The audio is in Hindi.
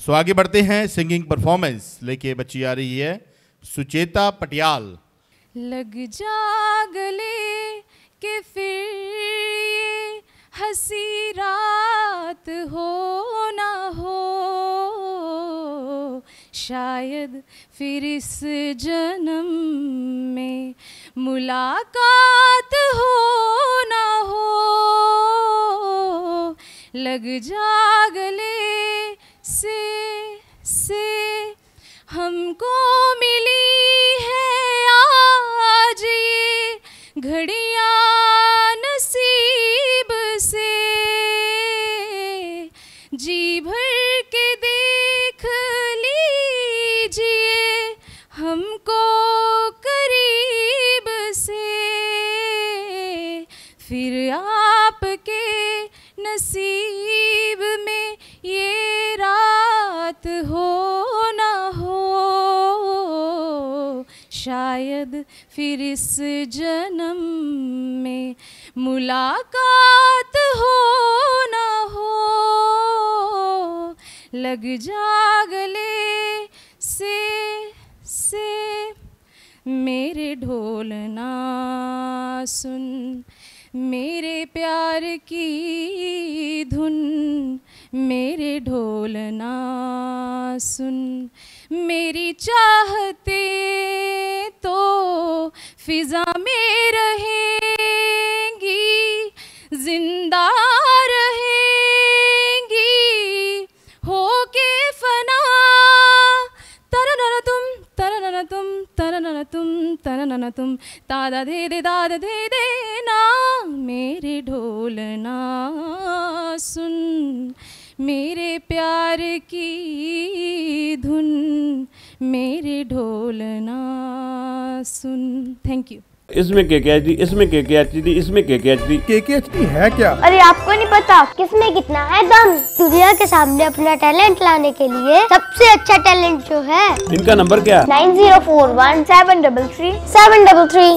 सो आगे बढ़ते हैं सिंगिंग परफॉर्मेंस लेके बच्ची आ रही है, सुचेता पटियाल। लग जा गले के फिर ये हँसी रात हो ना हो। शायद फिर इस जन्म में मुलाकात हो ना हो। लग जा गले से से हमको मिली है आज ये घड़ियाँ नसीब से। जी भर के देख लीजिए हमको करीब से। फिर आपके नसीब रात हो ना हो, शायद फिर इस जन्म में मुलाकात हो ना हो। लग जागले से से मेरे ढोलना सुन, मेरे प्यार की धुन मेरे ढोल ना सुन। मेरी चाहते तो फिजा में रहेंगी, ज़िंदा रहेंगी। होके फना तरनन तुम तरनन तुम तरनन तुम तरनन तुम। दादा दे दे, दादा दे दे ना, मेरे ढोल ना सुन। मेरे प्यार की धुन मेरे ढोलना सुन। थैंक यू इसमें के के थी इसमें के के थी इसमें के के थी केकेएचडी है क्या? अरे आपको नहीं पता किसमें कितना है दम? दुनिया के सामने अपना टैलेंट लाने के लिए सबसे अच्छा टैलेंट जो है इनका नंबर क्या? Nine zero four one seven double three. Seven double three.